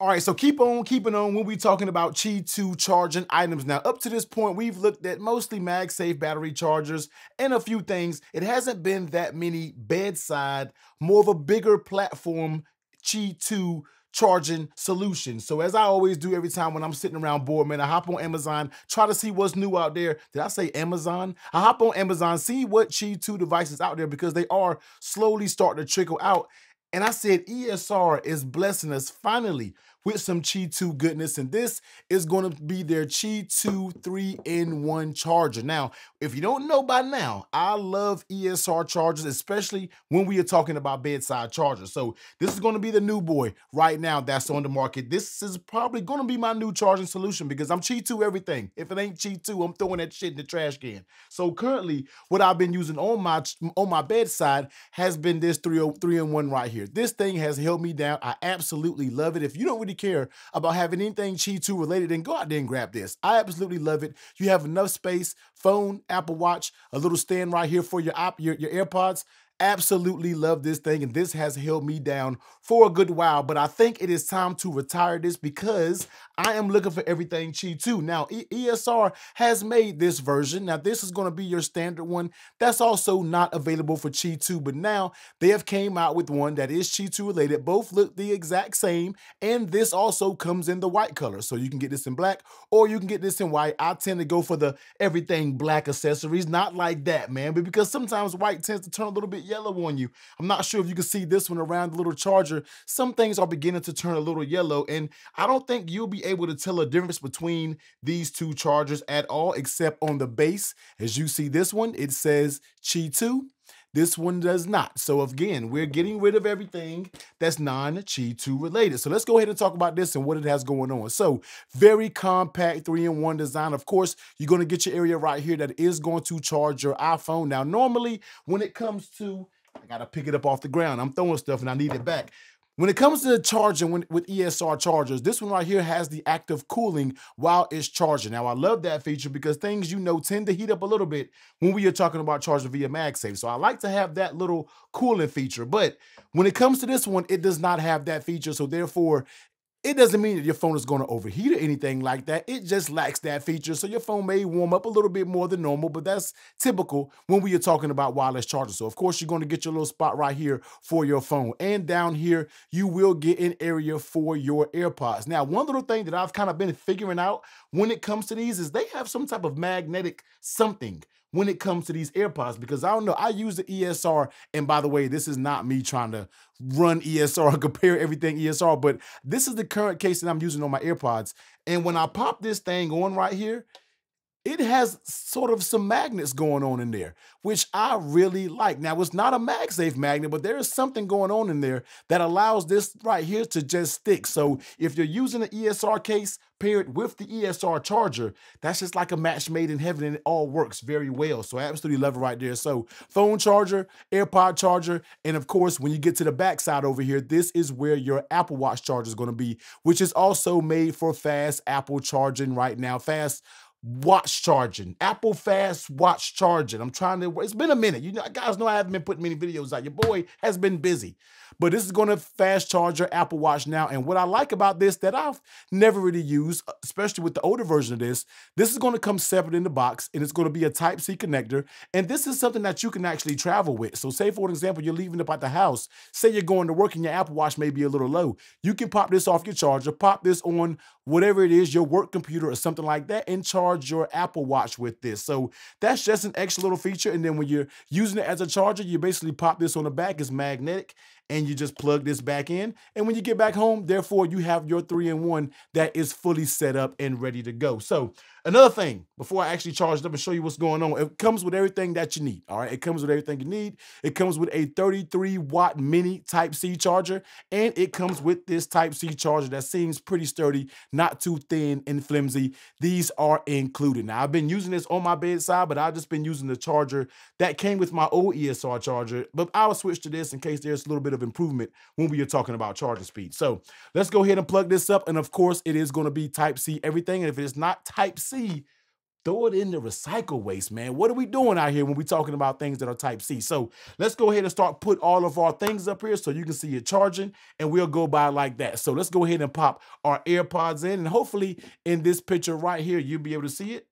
All right, so keep on keeping on when we talking about Qi 2 charging items. Now, up to this point, we've looked at mostly MagSafe battery chargers and a few things. It hasn't been that many bedside, more of a bigger platform Qi 2 charging solutions. So as I always do every time when I'm sitting around bored, man, I hop on Amazon, try to see what's new out there. Did I say Amazon? I hop on Amazon, see what Qi 2 devices out there because they are slowly starting to trickle out. And I said, ESR is blessing us finally with some Qi 2 goodness. And this is going to be their Qi 2 3-in-1 charger. Now, if you don't know by now, I love ESR chargers, especially when we are talking about bedside chargers. So this is going to be the new boy right now that's on the market. This is probably going to be my new charging solution because I'm Qi 2 everything. If it ain't Qi 2, I'm throwing that shit in the trash can. So currently, what I've been using on my on my bedside has been this 3 in 1 right here. This thing has held me down. I absolutely love it. If you don't really care about having anything Qi 2 related, then go out there and grab this. I absolutely love it. You have enough space, phone, Apple Watch, a little stand right here for your, your, your AirPods absolutely love this thing and this has held me down for a good while but i think it is time to retire this because i am looking for everything Qi 2 now esr has made this version. Now this is going to be your standard one that's also not available for Qi 2 but now they have came out with one that is Qi 2 related both look the exact same and this also comes in the white color. So you can get this in black or you can get this in white. I tend to go for the everything black accessories not like that man but because sometimes white tends to turn a little bit yellow on you. I'm not sure if you can see this one around the little charger. Some things are beginning to turn a little yellow, and I don't think you'll be able to tell a difference between these two chargers at all, except on the base. As you see this one, it says Qi 2. This one does not. So again, we're getting rid of everything that's non-Qi 2 related. So let's go ahead and talk about this and what it has going on. So very compact three-in-one design. Of course, you're going to get your area right here that is going to charge your iPhone. Now, normally when it comes to I gotta pick it up off the ground. I'm throwing stuff and I need it back. When it comes to the charging when, with ESR chargers, this one right here has the active cooling while it's charging. Now, I love that feature because things you know tend to heat up a little bit when we are talking about charging via MagSafe. So I like to have that little cooling feature. But when it comes to this one, it does not have that feature. So therefore, it doesn't mean that your phone is going to overheat or anything like that. It just lacks that feature. So your phone may warm up a little bit more than normal, but that's typical when we are talking about wireless chargers. So of course, you're going to get your little spot right here for your phone. And down here, you will get an area for your AirPods. Now, one little thing that I've kind of been figuring out when it comes to these is they have some type of magnetic something when it comes to these AirPods because I don't know. I use the ESR, and by the way, this is not me trying to run ESR, compare everything ESR, but this is the current case that I'm using on my AirPods. And when I pop this thing on right here, it has sort of some magnets going on in there, which I really like. Now, it's not a MagSafe magnet, but there is something going on in there that allows this right here to just stick. So if you're using an ESR case paired with the ESR charger, that's just like a match made in heaven and it all works very well. So I absolutely love it right there. So phone charger, AirPod charger, and of course, when you get to the backside over here, this is where your Apple Watch charger is going to be, which is also made for fast Apple charging right now. Fast watch charging, Apple Fast Watch charging. I'm trying to, it's been a minute. You know, guys know I haven't been putting many videos out. Your boy has been busy. But this is going to fast charge your Apple Watch now. And what I like about this that I've never really used, uh, especially with the older version of this, this is going to come separate in the box and it's going to be a Type-C connector. And this is something that you can actually travel with. So say, for example, you're leaving at the house. Say you're going to work and your Apple Watch may be a little low. You can pop this off your charger, pop this on whatever it is, your work computer or something like that, and charge your Apple Watch with this. So that's just an extra little feature. And then when you're using it as a charger, you basically pop this on the back. It's magnetic and you just plug this back in. And when you get back home, therefore, you have your three in one that is fully set up and ready to go. So Another thing, before I actually charge it up and show you what's going on, it comes with everything that you need. All right, it comes with everything you need. It comes with a 33 watt mini Type C charger, and it comes with this Type C charger that seems pretty sturdy, not too thin and flimsy. These are included. Now, I've been using this on my bedside, but I've just been using the charger that came with my old ESR charger. But I'll switch to this in case there's a little bit of improvement when we are talking about charging speed. So let's go ahead and plug this up. And of course, it is going to be Type C everything. And if it is not Type C, throw it in the recycle waste, man. What are we doing out here when we're talking about things that are type C? So let's go ahead and start put all of our things up here so you can see it charging and we'll go by like that. So let's go ahead and pop our AirPods in and hopefully in this picture right here, you'll be able to see it.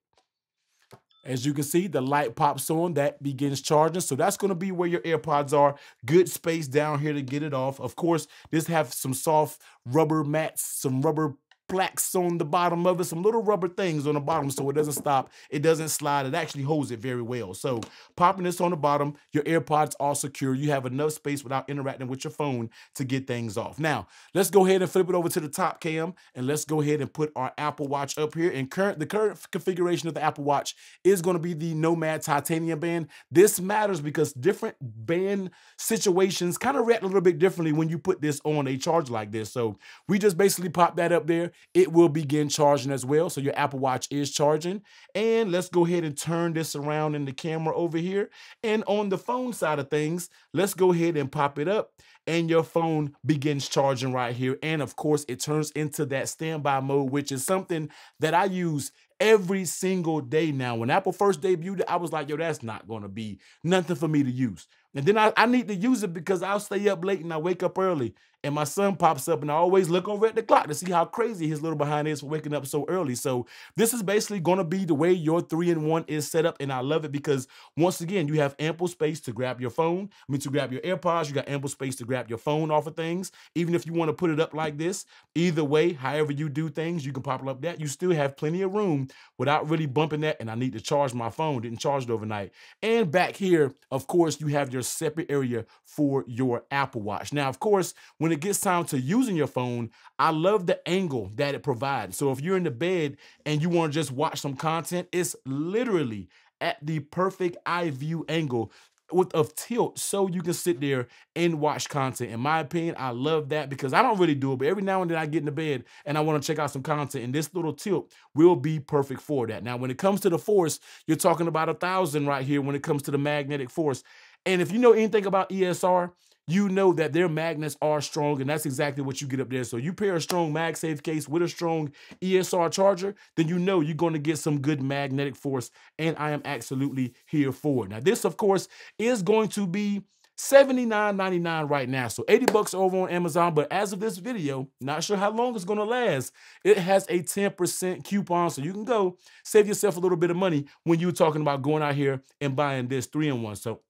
As you can see, the light pops on, that begins charging. So that's gonna be where your AirPods are. Good space down here to get it off. Of course, this have some soft rubber mats, some rubber plaques on the bottom of it, some little rubber things on the bottom so it doesn't stop, it doesn't slide, it actually holds it very well. So popping this on the bottom, your AirPods are secure. You have enough space without interacting with your phone to get things off. Now, let's go ahead and flip it over to the top cam and let's go ahead and put our Apple Watch up here. And current the current configuration of the Apple Watch is going to be the Nomad Titanium band. This matters because different band situations kind of react a little bit differently when you put this on a charge like this. So we just basically pop that up there it will begin charging as well. So your Apple Watch is charging. And let's go ahead and turn this around in the camera over here. And on the phone side of things, let's go ahead and pop it up and your phone begins charging right here. And of course, it turns into that standby mode, which is something that I use every single day now. When Apple first debuted I was like, yo, that's not to be nothing for me to use. And then I, I need to use it because I'll stay up late and I wake up early and my son pops up and I always look over at the clock to see how crazy his little behind is for waking up so early. So this is basically going to be the way your three-in-one is set up. And I love it because once again, you have ample space to grab your phone. I mean, to grab your AirPods, you got ample space to grab your phone off of things. Even if you want to put it up like this, either way, however you do things, you can pop it up that. You still have plenty of room without really bumping that. And I need to charge my phone, didn't charge it overnight. And back here, of course, you have your separate area for your Apple Watch. Now, of course, when it gets time to using your phone, I love the angle that it provides. So if you're in the bed and you want to just watch some content, it's literally at the perfect eye view angle with of tilt so you can sit there and watch content. In my opinion, I love that because I don't really do it, but every now and then I get in the bed and I want to check out some content, and this little tilt will be perfect for that. Now, when it comes to the force, you're talking about a thousand right here when it comes to the magnetic force. And if you know anything about ESR, you know that their magnets are strong, and that's exactly what you get up there. So you pair a strong MagSafe case with a strong ESR charger, then you know you're going to get some good magnetic force, and I am absolutely here for it. Now, this, of course, is going to be $79.99 right now. So 80 bucks over on Amazon. But as of this video, not sure how long it's going to last. It has a 10% coupon. So you can go save yourself a little bit of money when you're talking about going out here and buying this three-in-one. So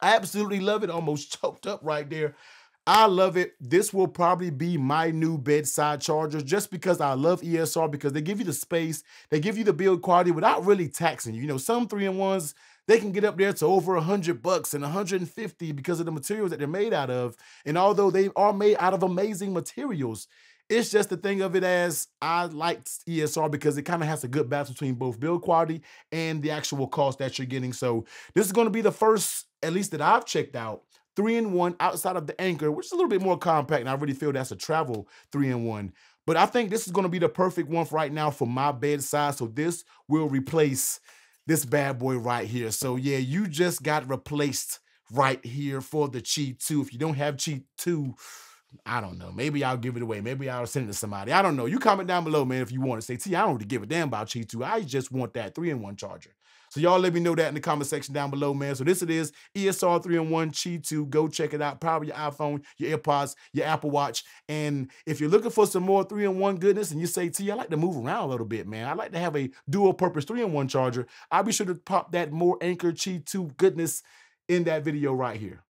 I absolutely love it. Almost choked up right there. I love it. This will probably be my new bedside charger just because I love ESR because they give you the space, they give you the build quality without really taxing you. You know, some three-in-ones, they can get up there to over 100 bucks and 150 because of the materials that they're made out of. And although they are made out of amazing materials, it's just the thing of it as I like ESR because it kind of has a good balance between both build quality and the actual cost that you're getting. So this is going to be the first, at least that I've checked out, three in one outside of the Anker, which is a little bit more compact. And I really feel that's a travel three in one. But I think this is going to be the perfect one for right now for my bedside. So this will replace this bad boy right here. So yeah, you just got replaced right here for the Qi 2. If you don't have Qi 2, I don't know. Maybe I'll give it away. Maybe I'll send it to somebody. I don't know. You comment down below, man, if you want to say, T, I don't really give a damn about Qi 2. I just want that three-in-one charger. So y'all let me know that in the comment section down below, man. So this it is, ESR 3-in-1 Qi 2. Go check it out. Power your iPhone, your AirPods, your Apple Watch. And if you're looking for some more 3-in-1 goodness and you say, T, I like to move around a little bit, man. I like to have a dual purpose 3-in-1 charger. I'll be sure to pop that more Anker Qi 2 goodness in that video right here.